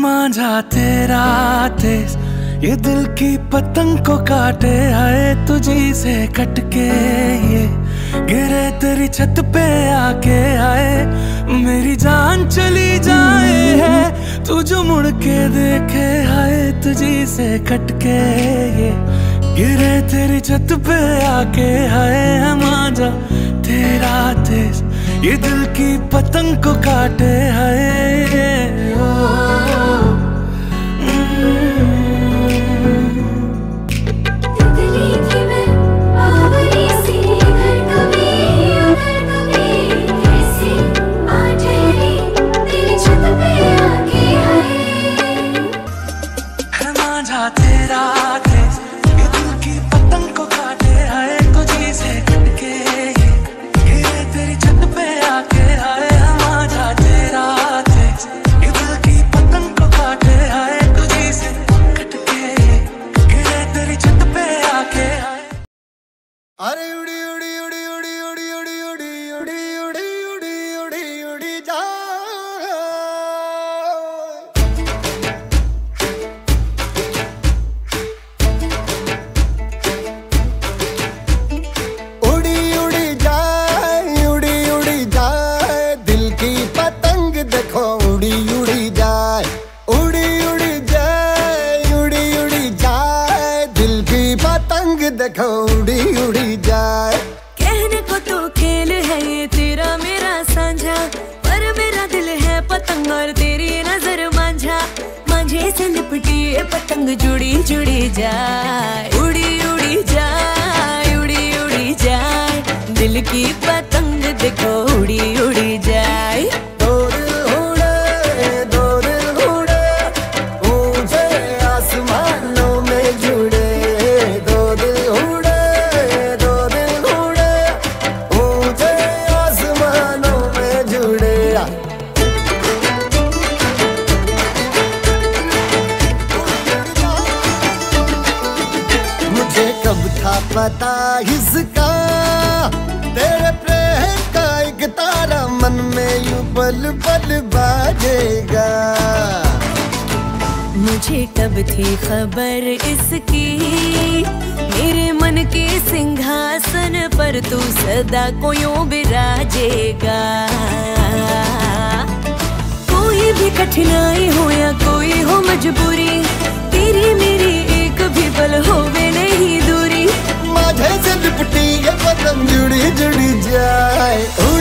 मांझा तेरा तेज ये दिल की पतंग को काटे आए तुझी से कटके ये गिरे तेरी छत पे आके आए मेरी जान चली जाए है तू जो मुड़ के देखे आए तुझी से कटके ये गिरे तेरी छत पे आके आए है मांझा तेरा तेज ये दिल की पतंग को काटे आए ओ, अरे उड़ी उड़ी उड़ी उड़ी उड़ी उड़ी उड़ी उड़ी उड़ी उड़ी उड़ी उड़ी जा उड़ी उड़ी जाए उड़ी उड़ी जाए दिल की पतंग देखो उड़ी उड़ी पतंग देखो उड़ी उड़ी जाए। कहने को तो खेल है ये तेरा मेरा साझा, पर मेरा दिल है पतंग और तेरी नज़र मांझा। मांझे से लिपटी पतंग जुड़ी जुड़ी जाए, उड़ी उड़ी जाए। मुझे कब था पता? इसका तेरे प्रेम का एक तारा मन में यूँ पल पल बाजेगा। मुझे कब थी खबर इसकी? मेरे मन के सिंहासन पर तू सदा को यूँ बिराजेगा कोई भी कठिनाई हो या कोई हो मजबूरी I. Ooh.